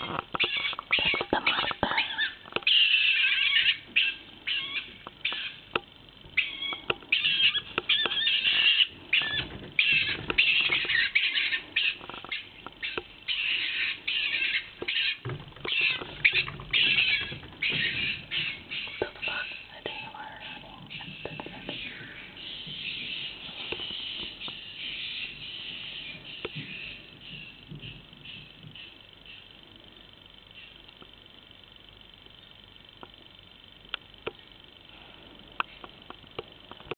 Uh,